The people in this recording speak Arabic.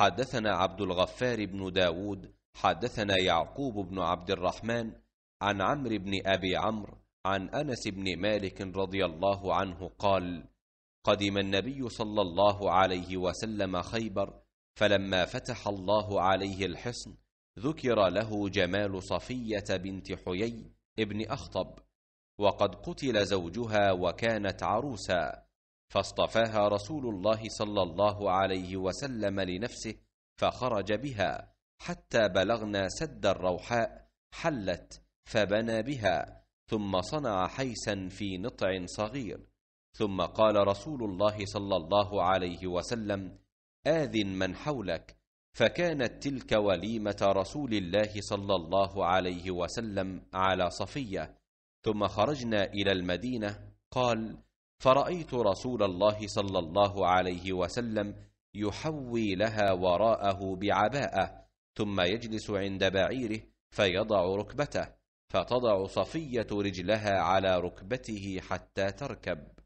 حدثنا عبد الغفار بن داود حدثنا يعقوب بن عبد الرحمن عن عمرو بن أبي عمرو عن أنس بن مالك رضي الله عنه قال قدم النبي صلى الله عليه وسلم خيبر فلما فتح الله عليه الحصن ذكر له جمال صفية بنت حيي ابن أخطب وقد قتل زوجها وكانت عروسا. فاصطفاها رسول الله صلى الله عليه وسلم لنفسه فخرج بها حتى بلغنا سد الروحاء حلت فبنى بها ثم صنع حيسا في نطع صغير. ثم قال رسول الله صلى الله عليه وسلم آذن من حولك. فكانت تلك وليمة رسول الله صلى الله عليه وسلم على صفية. ثم خرجنا إلى المدينة قال فرأيت رسول الله صلى الله عليه وسلم يحوي لها وراءه بعباءة ثم يجلس عند بعيره فيضع ركبته فتضع صفية رجلها على ركبته حتى تركب.